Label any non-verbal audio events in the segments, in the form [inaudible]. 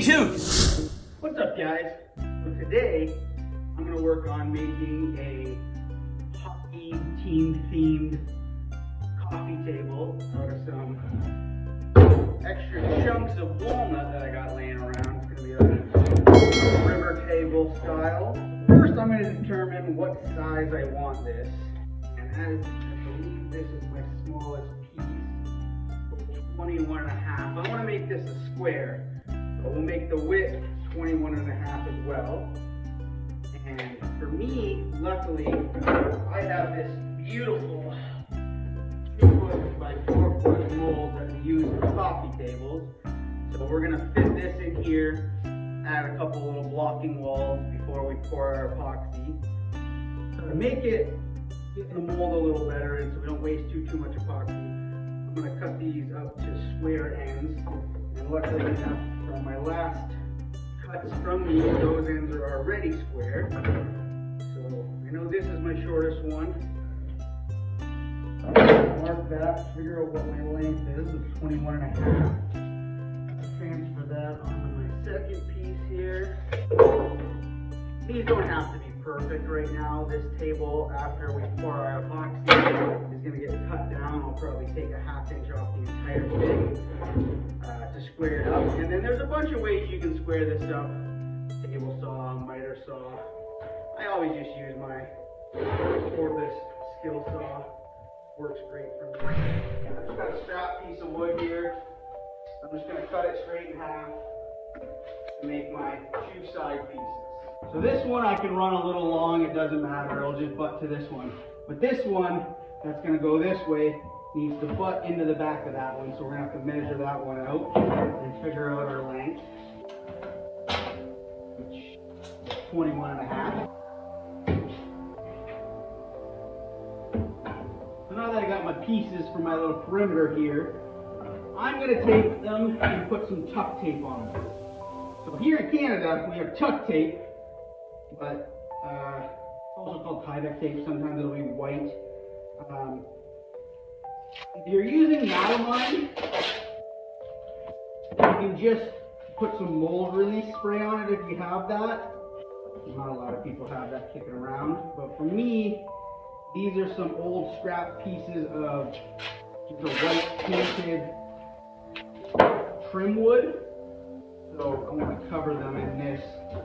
What's up guys? So today, I'm gonna work on making a hockey team themed coffee table out of some extra chunks of walnut that I got laying around. It's gonna be a river table style. First, I'm gonna determine what size I want this. And as I believe this is my smallest piece, 21 and a half. I wanna make this a square. So we'll make the width 21 and a half as well. And for me, luckily, I have this beautiful two foot by four foot mold that we use for coffee tables. So we're gonna fit this in here, add a couple little blocking walls before we pour our epoxy. So to make it fit the mold a little better and so we don't waste too, too much epoxy, I'm gonna cut these up to square ends. And luckily enough, from my last cuts from these, those ends are already square. So I know this is my shortest one. Mark that, figure out what my length is, it's 21 and a half. Transfer that onto my second piece here. These don't have to be perfect right now. This table, after we pour our epoxy, is gonna get cut down. I'll probably take a half inch off the entire thing uh, to square it up. And then there's a bunch of ways you can square this up. Table saw, miter saw. I always just use my cordless Skil saw. Works great for me. I've just got a scrap piece of wood here. I'm just gonna cut it straight in half to make my two side pieces. So this one I can run a little long, it doesn't matter, it'll just butt to this one. But this one, that's gonna go this way, needs to butt into the back of that one, so we're gonna have to measure that one out and figure out our length. Which is 21 and a half. So now that I got my pieces for my little perimeter here, I'm gonna take them and put some tuck tape on them. So here in Canada, we have tuck tape, but uh, also called Tyvek tape. Sometimes it'll be white. Um, if you're using melamine, you can just put some mold release spray on it if you have that. Not a lot of people have that kicking around, but for me, these are some old scrap pieces of the white painted trim wood. So I want to cover them in this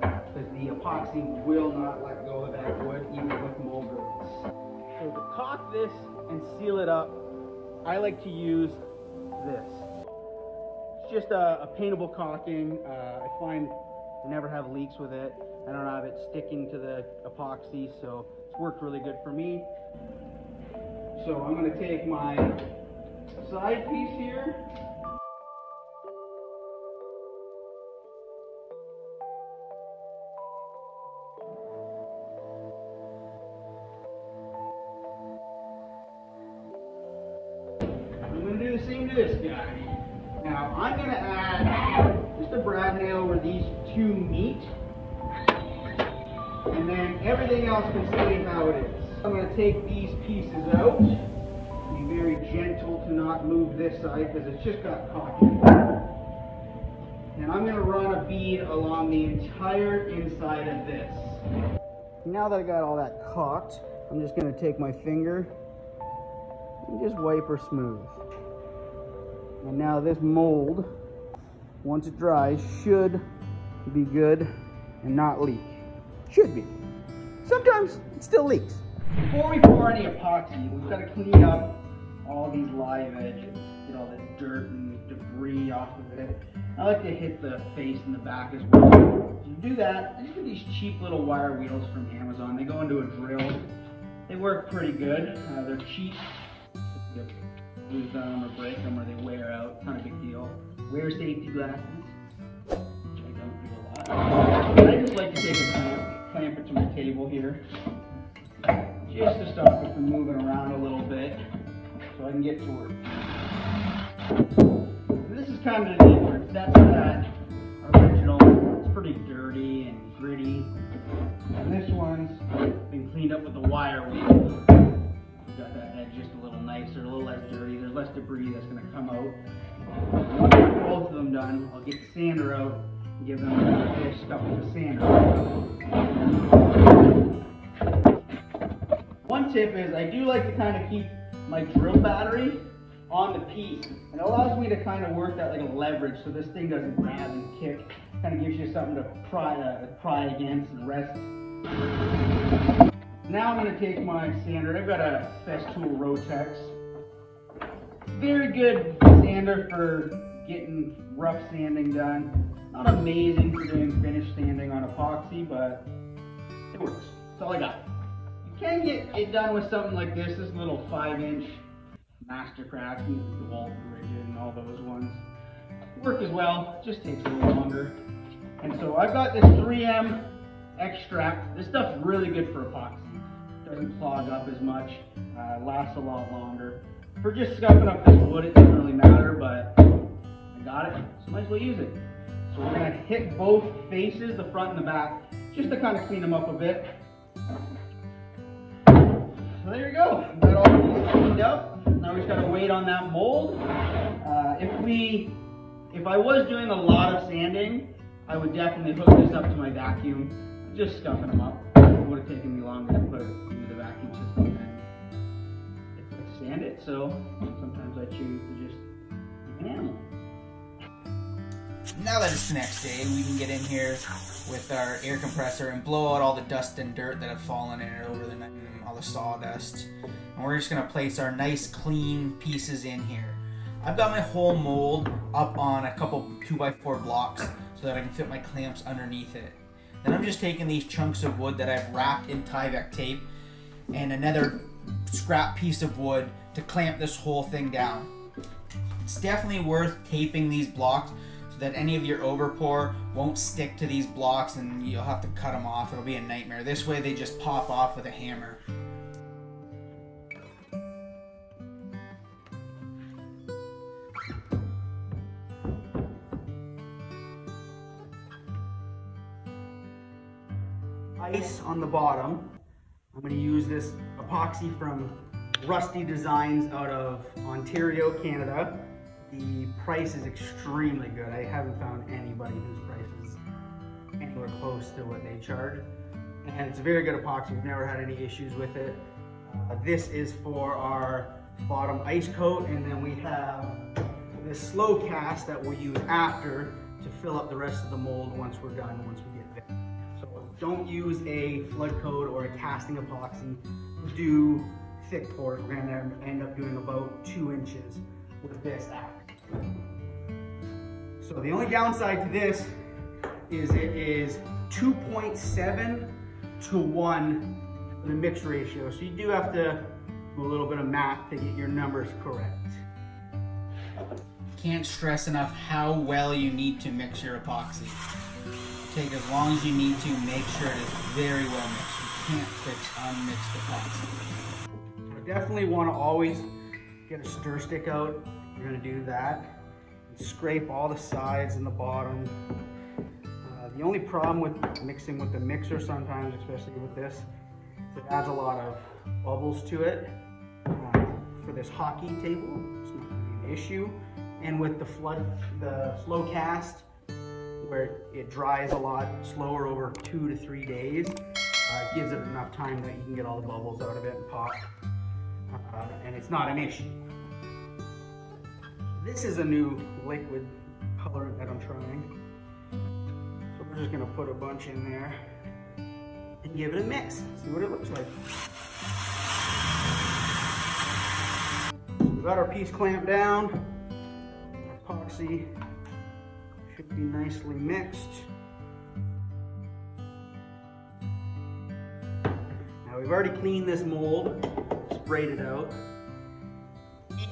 because the epoxy will not let go of that wood even with mold release. So to caulk this and seal it up, I like to use this. It's just a, a paintable caulking. Uh, I find I never have leaks with it. I don't have it sticking to the epoxy, so it's worked really good for me. So I'm going to take my side piece here else can stay how it is. I'm gonna take these pieces out. Be very gentle to not move this side because it's just got caught. And I'm gonna run a bead along the entire inside of this. Now that I got all that caulked, I'm just gonna take my finger and just wipe her smooth. And now this mold, once it dries, should be good and not leak. Should be. Sometimes it still leaks. Before we pour any epoxy, we've got to clean up all these live edges, get all this dirt and debris off of it. I like to hit the face and the back as well. To do that, I just get these cheap little wire wheels from Amazon. They go into a drill. They work pretty good. Uh, they're cheap. You lose them or break them or they wear out. Not a big deal. Wear safety glasses. I don't do a lot. But I just like to take a clamp, clamp it to my table here. Just to stop it from moving around a little bit. So I can get to work. This is kind of the difference. That's that original. It's pretty dirty and gritty. And this one's been cleaned up with a wire wheel. got that edge just a little nicer, a little less dirty. There's less debris that's gonna come out. Once I get both of them done, I'll get the sander out give them stuff the sander. One tip is I do like to kind of keep my drill battery on the piece. It allows me to kind of work that like a leverage so this thing doesn't grab and kick. Kind of gives you something to pry, uh, pry against and rest. Now I'm going to take my sander. I've got a Festool Rotex. Very good sander for getting rough sanding done. Not amazing for doing finish sanding on epoxy, but it works. That's all I got. You can get it done with something like this, this little 5 inch Mastercraft, the DeWalt Ridgid and all those ones. Work as well, just takes a little longer. And so I've got this 3M Xtract. This stuff's really good for epoxy. Doesn't clog up as much, uh, lasts a lot longer. For just scuffing up this wood, it doesn't really matter, but I got it, so might as well use it. So we're gonna hit both faces, the front and the back, just to kind of clean them up a bit. So there you go, got all these cleaned up. Now we just gotta wait on that mold. Uh, if we, if I was doing a lot of sanding, I would definitely hook this up to my vacuum, just scuffing them up. It would have taken me longer to put it into the vacuum system and sand it, so sometimes I choose to just an animal. Now that it's the next day, we can get in here with our air compressor and blow out all the dust and dirt that have fallen in it over the night, all the sawdust. And we're just gonna place our nice clean pieces in here. I've got my whole mold up on a couple 2x4 blocks so that I can fit my clamps underneath it. Then I'm just taking these chunks of wood that I've wrapped in Tyvek tape and another scrap piece of wood to clamp this whole thing down. It's definitely worth taping these blocks that any of your overpour won't stick to these blocks and you'll have to cut them off. It'll be a nightmare. This way they just pop off with a hammer. ice on the bottom. I'm to use this epoxy from Rusty Designs out of Ontario, Canada. The price is extremely good. I haven't found anybody whose price is anywhere close to what they charge. And it's a very good epoxy. We've never had any issues with it. Uh, this is for our bottom ice coat and then we have this slow cast that we'll use after to fill up the rest of the mold once we're done, once we get there. So don't use a flood coat or a casting epoxy. Do thick pour. We're gonna end up doing about two inches with this act. So the only downside to this is it is 2.7 to 1 the mix ratio. So you do have to do a little bit of math to get your numbers correct. Can't stress enough how well you need to mix your epoxy. Take as long as you need to, make sure it is very well mixed. You can't fix unmixed epoxy. I definitely want to always get a stir stick out. You're to do that. And scrape all the sides and the bottom. Uh, the only problem with mixing with the mixer sometimes, especially with this, is it adds a lot of bubbles to it. Uh, for this hockey table, it's not to be an issue. And with the flood, the slow cast, where it dries a lot slower over two to three days, uh, gives it enough time that you can get all the bubbles out of it and pop. Uh, and it's not an issue. This is a new liquid color that I'm trying. So we're just gonna put a bunch in there and give it a mix, see what it looks like. We got our piece clamped down. Epoxy should be nicely mixed. Now we've already cleaned this mold, sprayed it out.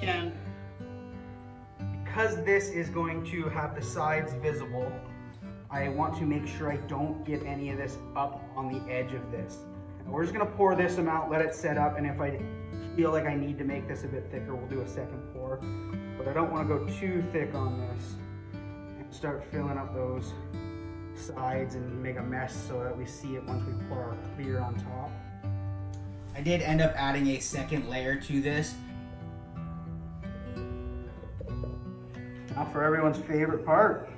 And because this is going to have the sides visible, I want to make sure I don't get any of this up on the edge of this. And we're just gonna pour this amount, let it set up, and if I feel like I need to make this a bit thicker, we'll do a second pour. But I don't wanna go too thick on this and start filling up those sides and make a mess so that we see it once we pour our clear on top. I did end up adding a second layer to this. Now for everyone's favorite part.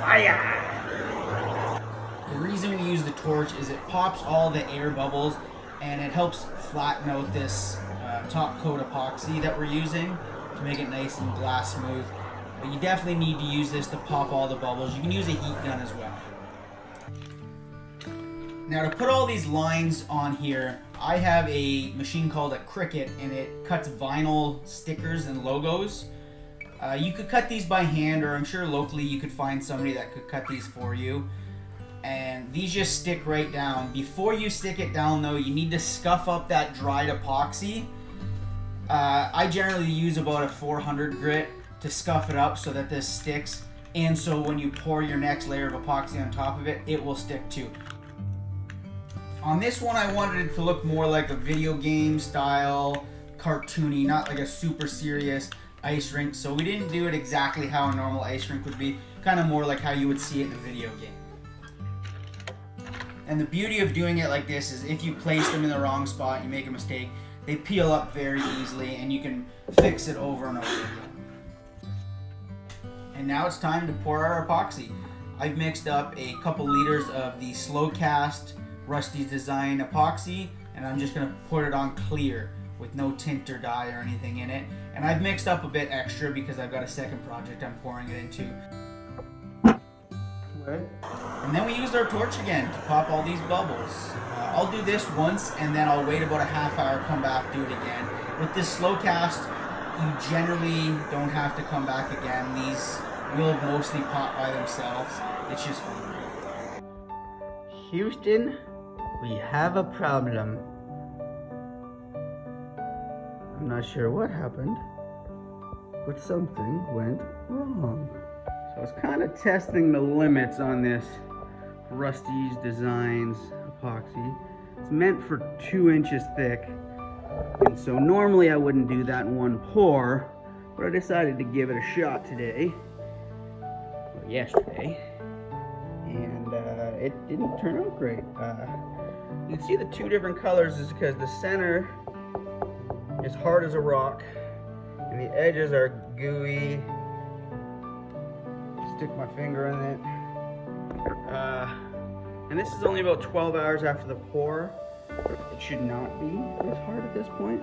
Fire! The reason we use the torch is it pops all the air bubbles and it helps flatten out this uh, top coat epoxy that we're using to make it nice and glass smooth. But you definitely need to use this to pop all the bubbles. You can use a heat gun as well. Now to put all these lines on here, I have a machine called a Cricut and it cuts vinyl stickers and logos. Uh, you could cut these by hand or I'm sure locally you could find somebody that could cut these for you. And these just stick right down. Before you stick it down though, you need to scuff up that dried epoxy. Uh, I generally use about a 400 grit to scuff it up so that this sticks. And so when you pour your next layer of epoxy on top of it, it will stick too. On this one, I wanted it to look more like a video game style, cartoony, not like a super serious ice rink. So we didn't do it exactly how a normal ice rink would be, kind of more like how you would see it in a video game. And the beauty of doing it like this is if you place them in the wrong spot, you make a mistake, they peel up very easily and you can fix it over and over again. And now it's time to pour our epoxy. I've mixed up a couple liters of the slow cast Rusty's Design epoxy and I'm just gonna put it on clear with no tint or dye or anything in it. And I've mixed up a bit extra because I've got a second project I'm pouring it into. And then we used our torch again to pop all these bubbles. Uh, I'll do this once and then I'll wait about a half hour, come back, do it again. With this slow cast, you generally don't have to come back again. These will mostly pop by themselves. It's just fun. Houston, we have a problem. I'm not sure what happened, but something went wrong. So I was kind of testing the limits on this Rusty's Designs epoxy. It's meant for two inches thick. And so normally I wouldn't do that in one pour, but I decided to give it a shot today, or yesterday, and uh, it didn't turn out great. Uh, you can see the two different colors is because the center is hard as a rock, and the edges are gooey. Stick my finger in it. Uh, and this is only about 12 hours after the pour. It should not be this hard at this point.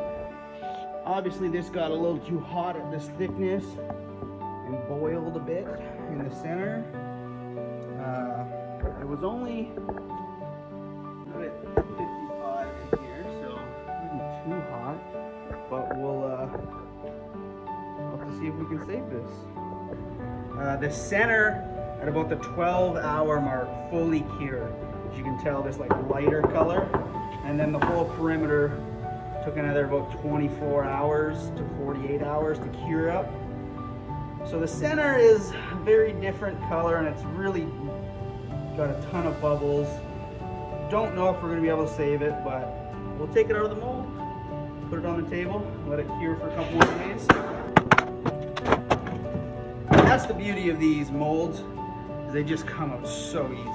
Obviously this got a little too hot at this thickness and boiled a bit in the center. Uh, it was only at 55 in here, so not too hot. But we'll, uh, have to see if we can save this. Uh, the center at about the 12 hour mark fully cured. As you can tell, this like lighter color. And then the whole perimeter took another about 24 hours to 48 hours to cure up. So the center is a very different color and it's really got a ton of bubbles. Don't know if we're gonna be able to save it, but we'll take it out of the mold, put it on the table, let it cure for a couple more days. That's the beauty of these molds, is they just come out so easy.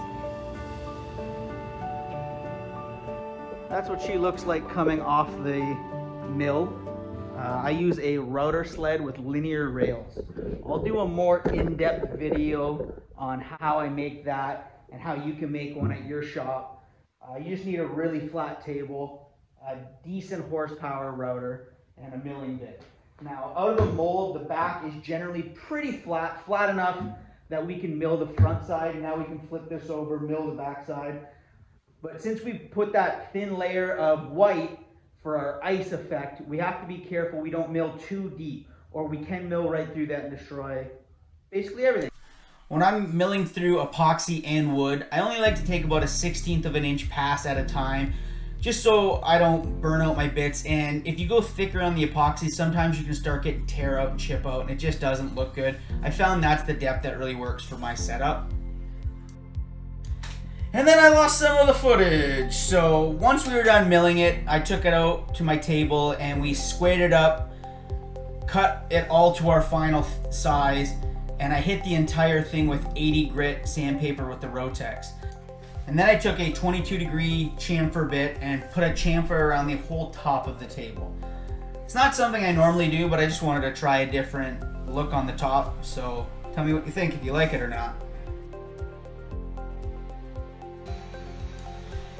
That's what she looks like coming off the mill. Uh, I use a router sled with linear rails. I'll do a more in-depth video on how I make that and how you can make one at your shop. Uh, you just need a really flat table, a decent horsepower router, and a milling bit. Now, out of the mold, the back is generally pretty flat, flat enough that we can mill the front side. Now we can flip this over, mill the back side. But since we put that thin layer of white for our ice effect, we have to be careful we don't mill too deep or we can mill right through that and destroy basically everything. When I'm milling through epoxy and wood, I only like to take about a 16th of an inch pass at a time just so I don't burn out my bits. And if you go thicker on the epoxy, sometimes you can start getting tear out and chip out and it just doesn't look good. I found that's the depth that really works for my setup. And then I lost some of the footage. So once we were done milling it, I took it out to my table and we squared it up, cut it all to our final size, and I hit the entire thing with 80 grit sandpaper with the Rotex. And then I took a 22 degree chamfer bit and put a chamfer around the whole top of the table. It's not something I normally do, but I just wanted to try a different look on the top. So tell me what you think, if you like it or not.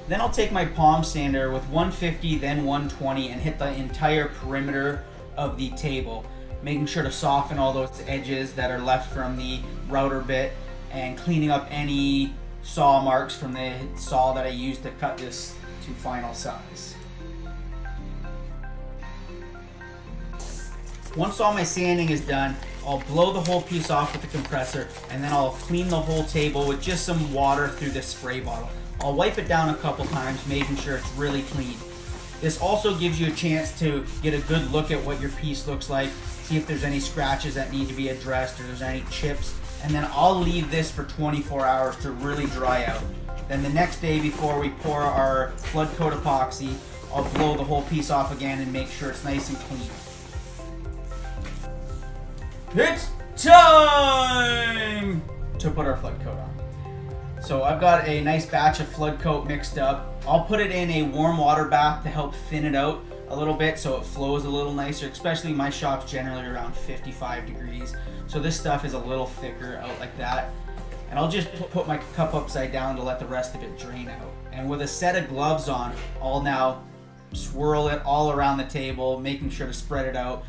Then I'll take my palm sander with 150, then 120, and hit the entire perimeter of the table, making sure to soften all those edges that are left from the router bit and cleaning up any saw marks from the saw that I used to cut this to final size. Once all my sanding is done, I'll blow the whole piece off with the compressor and then I'll clean the whole table with just some water through this spray bottle. I'll wipe it down a couple times, making sure it's really clean. This also gives you a chance to get a good look at what your piece looks like, see if there's any scratches that need to be addressed or there's any chips, and then I'll leave this for 24 hours to really dry out. Then the next day before we pour our flood coat epoxy, I'll blow the whole piece off again and make sure it's nice and clean. It's time to put our flood coat on. So I've got a nice batch of flood coat mixed up. I'll put it in a warm water bath to help thin it out a little bit so it flows a little nicer, especially my shop's generally around 55 degrees. So this stuff is a little thicker out like that. And I'll just put my cup upside down to let the rest of it drain out. And with a set of gloves on, I'll now swirl it all around the table, making sure to spread it out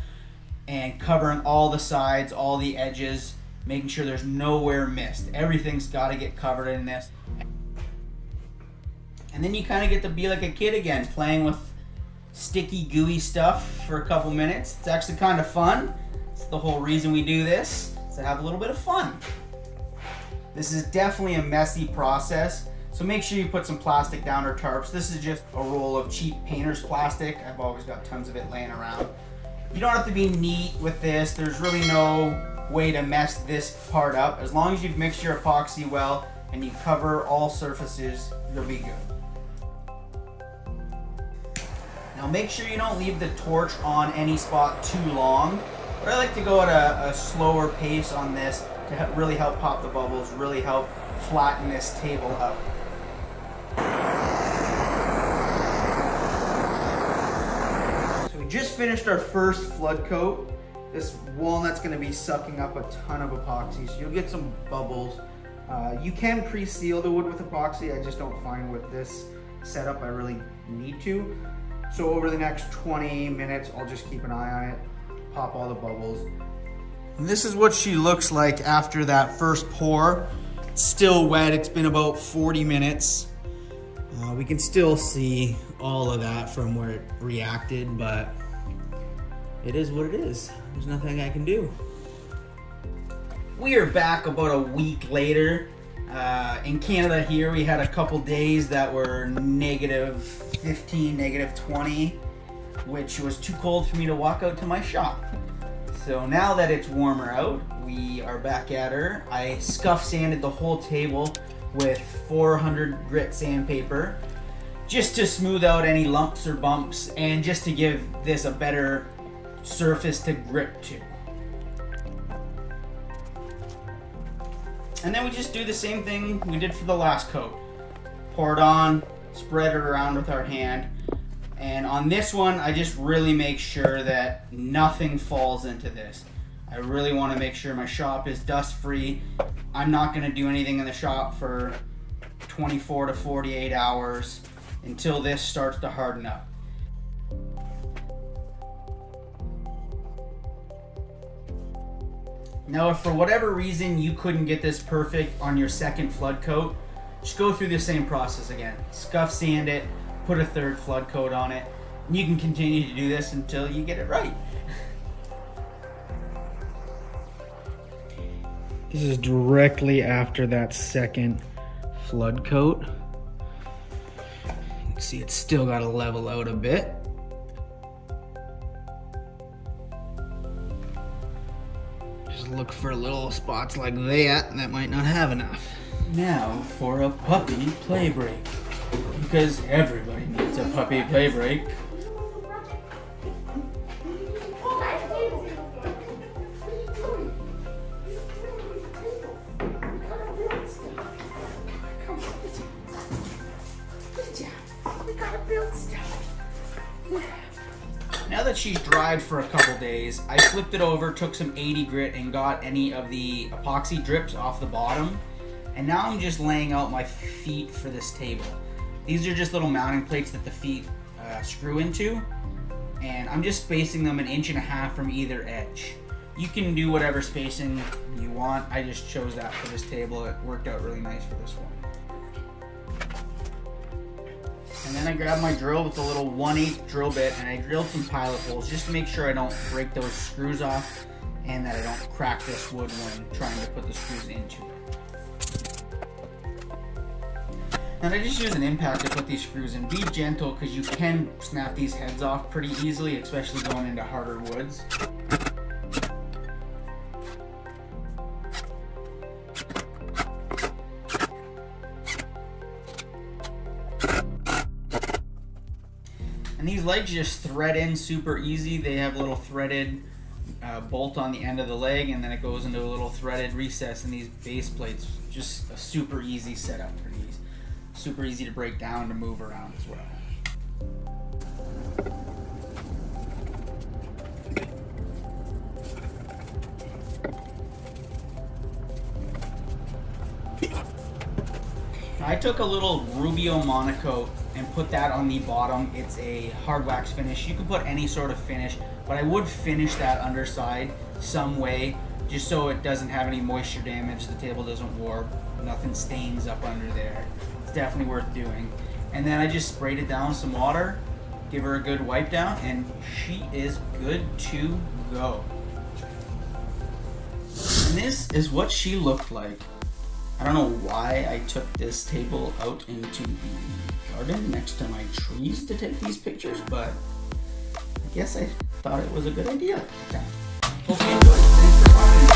and covering all the sides, all the edges, making sure there's nowhere missed. Everything's got to get covered in this. And then you kind of get to be like a kid again, playing with sticky, gooey stuff for a couple minutes. It's actually kind of fun. It's the whole reason we do this, to have a little bit of fun. This is definitely a messy process, so make sure you put some plastic down or tarps. This is just a roll of cheap painter's plastic. I've always got tons of it laying around. You don't have to be neat with this. There's really no way to mess this part up. As long as you've mixed your epoxy well and you cover all surfaces, you'll be good. Now make sure you don't leave the torch on any spot too long. But I like to go at a, a slower pace on this to really help pop the bubbles, really help flatten this table up. So we just finished our first flood coat this walnut's gonna be sucking up a ton of epoxy, so you'll get some bubbles. Uh, you can pre-seal the wood with epoxy, I just don't find with this setup I really need to. So over the next 20 minutes, I'll just keep an eye on it, pop all the bubbles. And this is what she looks like after that first pour. It's still wet, it's been about 40 minutes. Uh, we can still see all of that from where it reacted, but it is what it is. There's nothing I can do. We are back about a week later. Uh, in Canada here, we had a couple days that were negative 15, negative 20, which was too cold for me to walk out to my shop. So now that it's warmer out, we are back at her. I scuff sanded the whole table with 400 grit sandpaper just to smooth out any lumps or bumps and just to give this a better surface to grip to. And then we just do the same thing we did for the last coat. Pour it on, spread it around with our hand. And on this one, I just really make sure that nothing falls into this. I really want to make sure my shop is dust free. I'm not going to do anything in the shop for 24 to 48 hours until this starts to harden up. Now, if for whatever reason you couldn't get this perfect on your second flood coat, just go through the same process again. Scuff sand it, put a third flood coat on it, and you can continue to do this until you get it right. [laughs] This is directly after that second flood coat. See, it's still got to level out a bit. Just look for little spots like that that might not have enough now for a puppy play break. Because everybody needs a puppy play break. Now that she's dried for a couple days, I flipped it over, took some 80 grit, and got any of the epoxy drips off the bottom and now I'm just laying out my feet for this table. These are just little mounting plates that the feet uh, screw into. And I'm just spacing them an inch and a half from either edge. You can do whatever spacing you want. I just chose that for this table. It worked out really nice for this one. And then I grabbed my drill with a little 1 8 drill bit and I drilled some pilot holes just to make sure I don't break those screws off and that I don't crack this wood when trying to put the screws into it. And I just use an impact to put these screws in. Be gentle because you can snap these heads off pretty easily, especially going into harder woods. And these legs just thread in super easy. They have a little threaded uh, bolt on the end of the leg and then it goes into a little threaded recess in these base plates. Just a super easy setup for these. Super easy to break down to move around as well. I took a little Rubio Monocoat and put that on the bottom. It's a hard wax finish. You can put any sort of finish, but I would finish that underside some way just so it doesn't have any moisture damage, the table doesn't warp, nothing stains up under there. Definitely worth doing. And then I just sprayed it down with some water, give her a good wipe down, and she is good to go. And this is what she looked like. I don't know why I took this table out into the garden next to my trees to take these pictures, but I guess I thought it was a good idea. Hope you enjoyed. Thanks for watching.